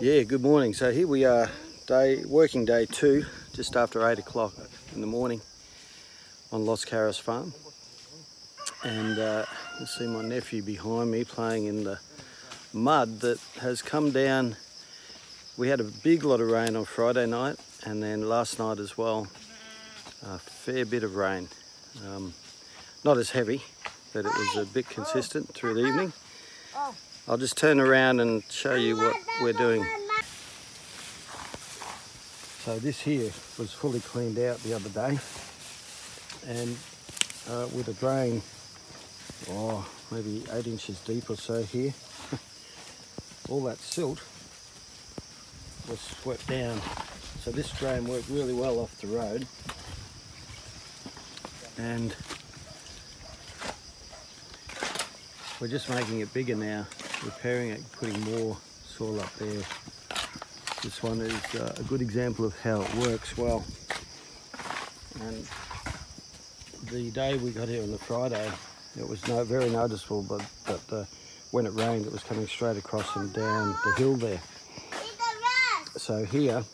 Yeah, good morning. So here we are, day working day two, just after eight o'clock in the morning on Los Carros farm. And uh, you see my nephew behind me playing in the mud that has come down. We had a big lot of rain on Friday night and then last night as well, a fair bit of rain. Um, not as heavy, but it was a bit consistent through the evening. I'll just turn around and show you what we're doing. So this here was fully cleaned out the other day and uh, with a drain, oh, maybe eight inches deep or so here, all that silt was swept down. So this drain worked really well off the road and we're just making it bigger now repairing it, putting more soil up there. This one is uh, a good example of how it works well. And the day we got here on the Friday, it was no, very noticeable, but, but uh, when it rained, it was coming straight across and down the hill there. So here,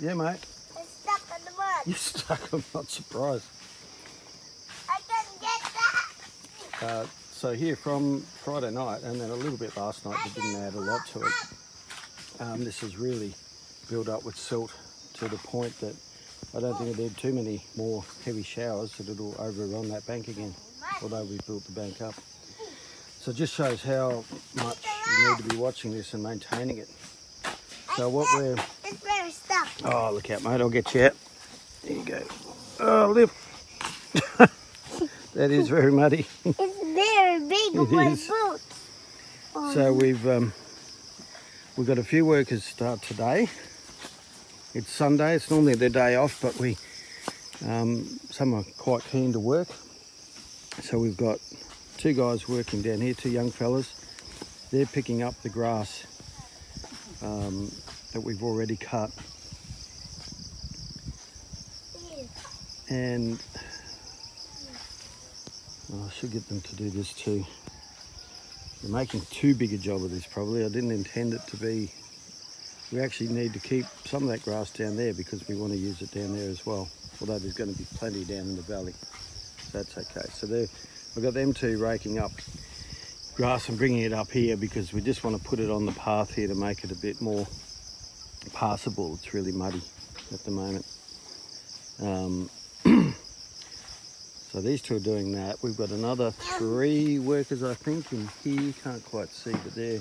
yeah, mate. It's stuck in the mud. You're stuck. I'm not surprised. I can get that. Uh, so here from Friday night and then a little bit last night, but didn't add a lot to it. Um, this has really built up with silt to the point that I don't think it'll need too many more heavy showers that it'll overrun that bank again, although we've built the bank up. So it just shows how much you need to be watching this and maintaining it. So what we're, It's very stuck. oh look out mate, I'll get you out. There you go. Oh, lift. that is very muddy. It's very big It is. boots. Oh, So we've um, we've got a few workers start today. It's Sunday. It's normally their day off, but we um, some are quite keen to work. So we've got two guys working down here, two young fellas. They're picking up the grass um, that we've already cut, and oh, I should get them to do this too. They're making too big a job of this probably. I didn't intend it to be. We actually need to keep some of that grass down there because we want to use it down there as well. Although there's going to be plenty down in the valley. That's okay. So there, we've got them two raking up grass and bringing it up here because we just want to put it on the path here to make it a bit more passable. It's really muddy at the moment. Um, So these two are doing that. We've got another three workers, I think, in here. You can't quite see, but they're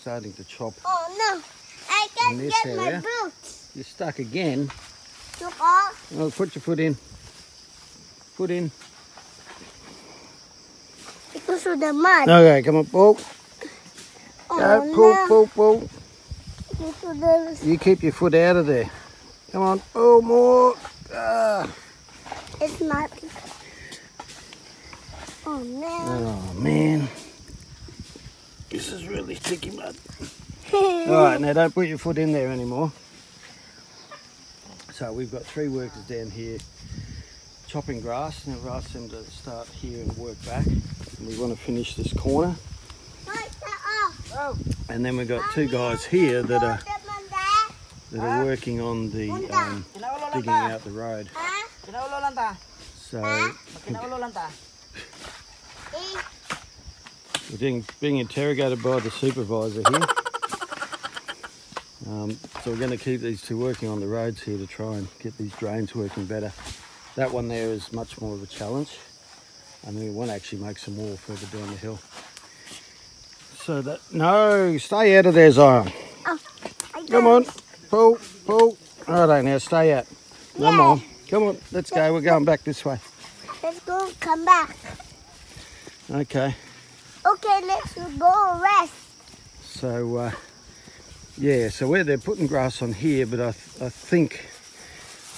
starting to chop. oh no. I can't get my area? boots. You're stuck again. Look off. Oh, put your foot in. Foot in. Because of the mud. Okay, come on, pull. oh Go, pull, no. pull, pull. You keep your foot out of there. Come on, pull more. Ah. it's not. Oh no. Oh, man. This is really sticky mud. All right, now don't put your foot in there anymore. So we've got three workers down here chopping grass. and I've asked them to start here and work back. And we want to finish this corner. Take that off. And then we've got two guys here that are that are working on the um, digging out the road. Kinaulo lang ta. So we're being, being interrogated by the supervisor here. Um, so we're going to keep these two working on the roads here to try and get these drains working better. That one there is much more of a challenge. And we want to actually make some more further down the hill. So that, no, stay out of there, Zion. I Come on, pull, pull. Righto, now stay out. No Yeah. more. Come on, let's go. We're going back this way. Let's go come back. Okay. Okay, let's go rest. So, uh, yeah, so where they're putting grass on here, but I, th- I think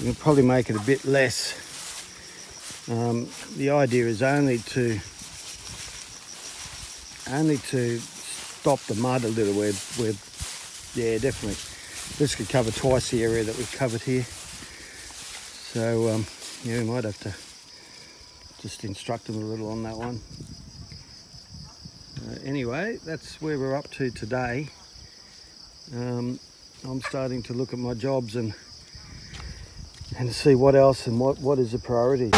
we can probably make it a bit less. Um, the idea is only to only to stop the mud a little. We're, we're yeah, definitely. This could cover twice the area that we've covered here. So, um, yeah, we might have to just instruct them a little on that one. Uh, anyway, that's where we're up to today. um, I'm starting to look at my jobs and and see what else and what, what is a priority.